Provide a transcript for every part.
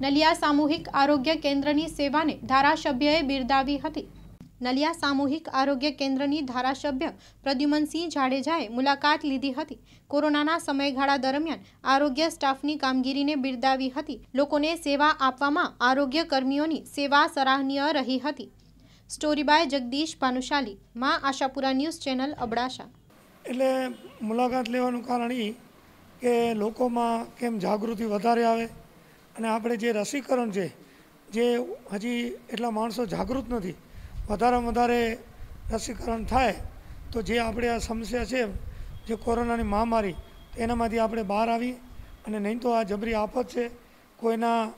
નલિયા સામૂહિક આરોગ્ય કેન્દ્રની સેવાને ધારાસભ્યએ બિરદાવી હતી. નલિયા સામૂહિક આરોગ્ય કેન્દ્રની ધારાસભ્ય પ્રદ્યુમનસિંહ જાડેજાએ મુલાકાત લીધી હતી. કોરોનાના સમયગાળા દરમિયાન આરોગ્ય સ્ટાફની કામગીરીને બિરદાવી હતી. લોકોને સેવા આપવામાં આરોગ્ય કર્મીઓની સેવા સરાહનીય રહી હતી. સ્ટોરી બાય જગદીશ ભાનુશાલી, માં આશાપુરા ન્યૂઝ ચેનલ, અબડાસા. એટલે મુલાકાત લેવાનું કારણ એ કે લોકોમાં કેમ જાગૃતિ વધારે આવે? અને આપણે જે રસીકરણ છે, જે હજી એટલા માણસો જાગૃત નથી, વધારેમાં વધારે રસીકરણ થાય, તો જે આપણે આ સમસ્યા છે, જે કોરોનાની મહામારી, એનામાંથી આપણે બહાર આવી અને નહીં તો આ જબરી આફત છે, કોઈના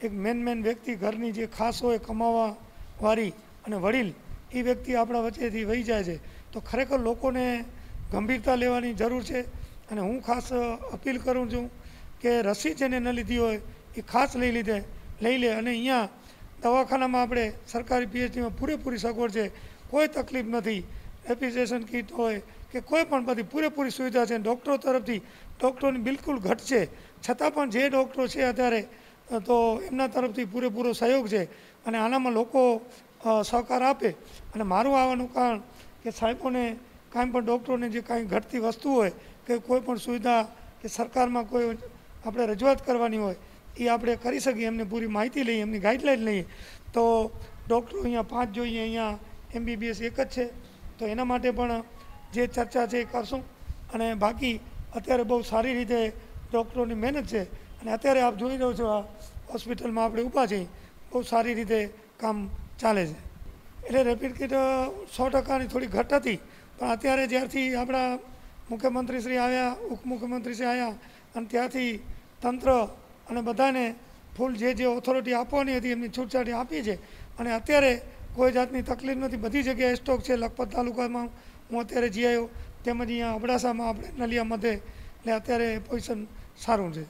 એક મેન મેન વ્યક્તિ ઘરની જે ખાસ હોય કમાવાવાળી અને વડીલ, એ વ્યક્તિ આપણા વચ્ચેથી વહી જાય છે. તો ખરેખર લોકોને ગંભીરતા લેવાની જરૂર છે અને હું ખાસ અપીલ કરું છું કે રસી જેને ન લીધી હોય એ ખાસ લઈ લીધે, લઈ લે. અને અહીંયા દવાખાનામાં આપણે સરકારી પીએચડીમાં પૂરેપૂરી સગવડ છે. કોઈ તકલીફ નથી. એપ્લિકેશન કીટ હોય કે કોઈ પણ બધી પૂરેપૂરી સુવિધા છે. ડૉક્ટરો તરફથી ડૉક્ટરોની બિલકુલ ઘટ છે. છતાં પણ જે ડૉક્ટરો છે અત્યારે તો એમના તરફથી પૂરેપૂરો સહયોગ છે. અને આનામાં લોકો સહકાર આપે. અને મારું આવવાનું કારણ કે સાહેબોને કાંઈ પણ ડૉક્ટરોને જે કાંઈ ઘટતી વસ્તુ હોય કે કોઈ પણ સુવિધા કે સરકારમાં કોઈ આપણે રજૂઆત કરવાની હોય એ આપણે કરી શકીએ, એમને પૂરી માહિતી લઈએ, એમની ગાઈડલાઇન લઈએ. તો ડૉક્ટરો અહીંયા પાંચ જોઈએ, અહીંયા એમબીબીએસ એક જ છે. તો એના માટે પણ જે ચર્ચા છે એ કરશું. અને બાકી અત્યારે બહુ સારી રીતે ડૉક્ટરોની મહેનત છે. અને અત્યારે આપ જોઈ રહ્યો છો આ હોસ્પિટલમાં આપણે ઊભા છીએ. બહુ સારી રીતે કામ ચાલે છે. એટલે રેપિડ કિટ સો ટકાની થોડી ઘટ હતી. પણ અત્યારે જ્યારથી આપણા મુખ્યમંત્રીશ્રી આવ્યા ઉપમુખ્યમંત્રીશ્રી આવ્યા, અને ત્યાંથી તંત્ર અને બધાને ફૂલ જે જે ઓથોરિટી આપવાની હતી એમની છૂટછાટી આપી છે. અને અત્યારે કોઈ જાતની તકલીફ નથી. બધી જગ્યાએ સ્ટોક છે. લખપત તાલુકામાં હું અત્યારે જી આવ્યો તેમજ અહીંયા અબડાસામાં આપણે નલિયા મધ્યે એટલે અત્યારે પોઝિશન સારું છે.